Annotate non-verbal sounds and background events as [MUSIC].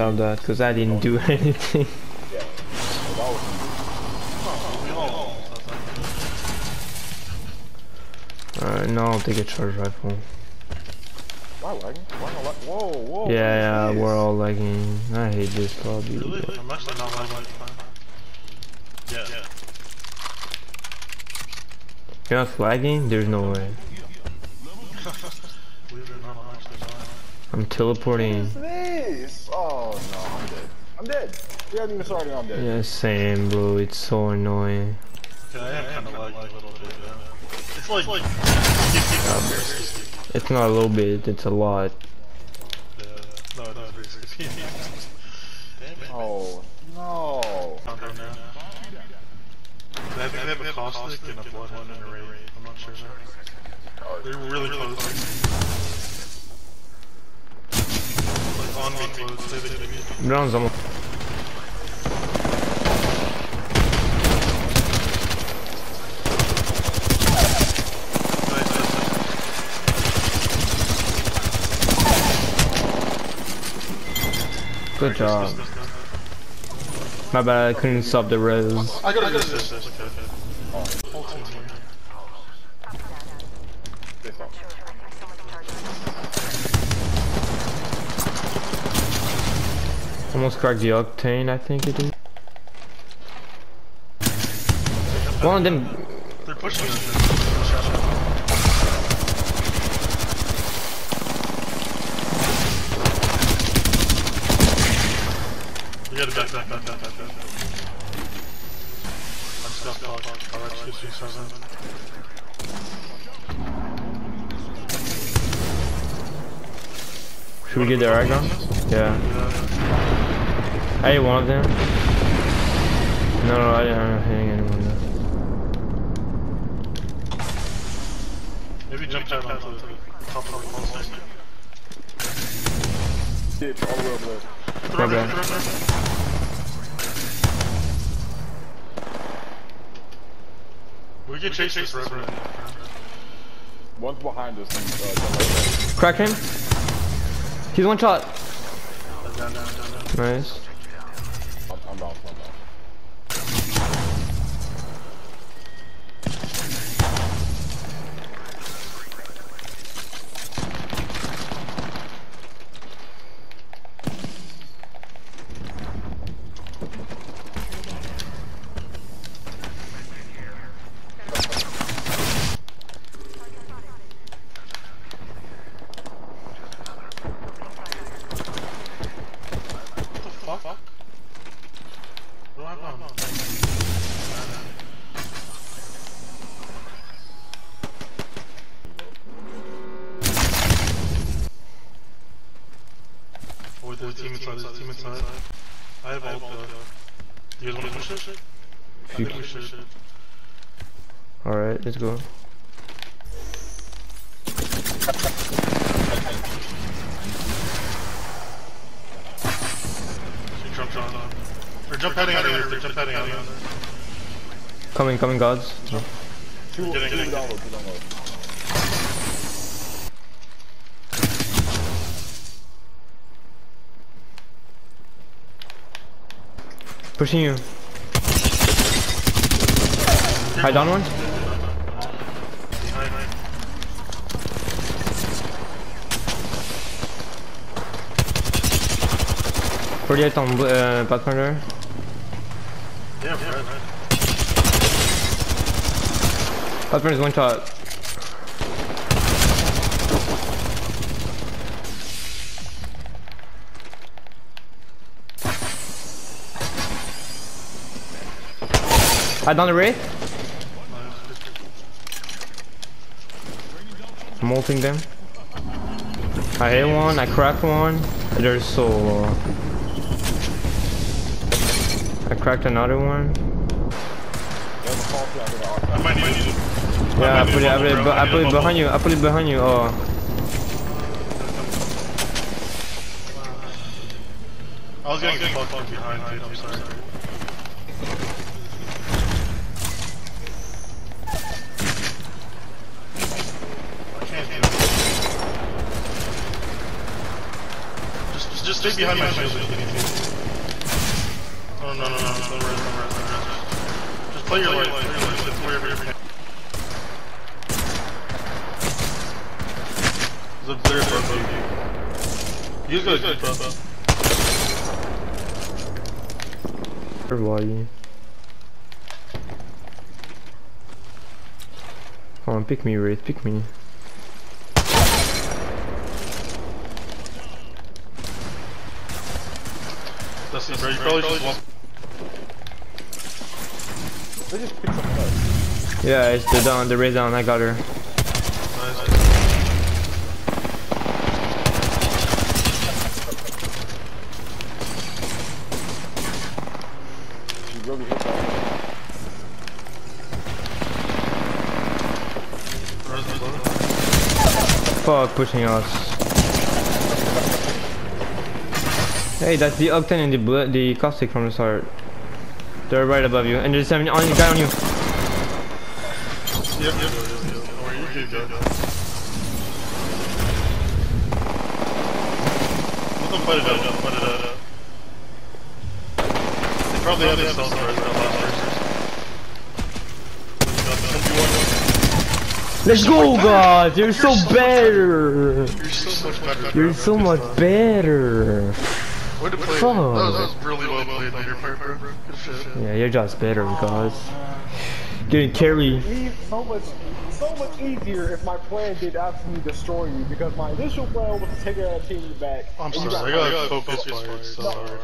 stop that because I didn't do [LAUGHS] anything. Yeah. So that was We all. Alright, no, I'll take a charge rifle. why lagging? Why not lag? Whoa, whoa. Yeah, yeah, what is we're all lagging. I hate this lobby. Really? I'm actually not like Yeah. yeah. You're not lagging? There's no way. Not. I'm teleporting. is this? Oh no, I'm dead. I'm dead. We haven't even started. I'm dead. Yeah, same, bro. It's so annoying. Yeah, I am kind of lagging a little bit, yeah. It's like, like, It's not a little bit, it's a lot. yeah, no, no, it's pretty Damn it. Oh no. Calm down now. They have, they have a caustic and a bloodhound and a Wraith. I'm not sure. Oh, They're really close. Like on me close. They have a give me. Brown's almost. Nice, nice, Good job. My bad, I couldn't stop the res. I this. Okay, okay. Almost cracked the octane, I think it is. One of them. They're pushing us. Gotta back, back, back, back, back, back. I'm stuck, dog. Alright, let's get seven. Should we get the aggro? Yeah. I ate one of them. No, no, I didn't, I'm not hitting anyone. though. Maybe jump pad onto the top of the wall. Did all the way over there. Throw My it, bad. throw it. We can chase this forever. One's behind us. Uh. Crack him. He's one shot. Down, down, down, down. Nice. I'm, I'm. I'm down. What the fuck? What happened? Oh, wait, there's a team inside, there's a team inside. I have ult, uh, Do you guys want to push it? I think we should. Alright, let's go. She jumped on. Or jump heading out of here, jump heading out of here. Coming, coming, gods. Two, two Getting- getting- Two download. Pushing you. High down one. Forty-eight on uh, Pathfinder. Yeah, right, right. Pathfinder's one shot. I down the Wraith. I'm ulting them. I hit one, I cracked one. They're so low. I cracked another one. There's. I might need you. Yeah, I put it, I put it, I put it behind you. I put it behind you. Oh, I was getting fucked behind, dude, I'm sorry. stay behind my shield if you need to. No, no, no, no, don't rest, don't rest, don't rest. Just play your life, play your life, sit wherever you can. He's up there above you. He's good, good, bro. They're lying. Come on, pick me, Wraith, pick me. That's it, bro. You probably just walk. They just picked something up. Yeah, it's the down, the raise down, I got her. Nice. She really hit that. Res is. Fuck, pushing us. Hey, that's the Octane and the the caustic from the start. They're right above you, and there's seven oh, on you, guy on you. Yep, yep, yep, yep. Don't worry, you're good, go. Let them fight it out, fight it out. They probably have themselves right now, last races. Let's go, God! You're so better! You're so much better. You're so much better! Way to play. Fuck. That was, that was really well played on your part, bro. Good shit. Yeah, you're just better, guys. Getting carry. So much, so much easier if my plan did absolutely destroy you because my initial plan was to take that team back. I'm and you sorry, got I got focus fired, so sorry.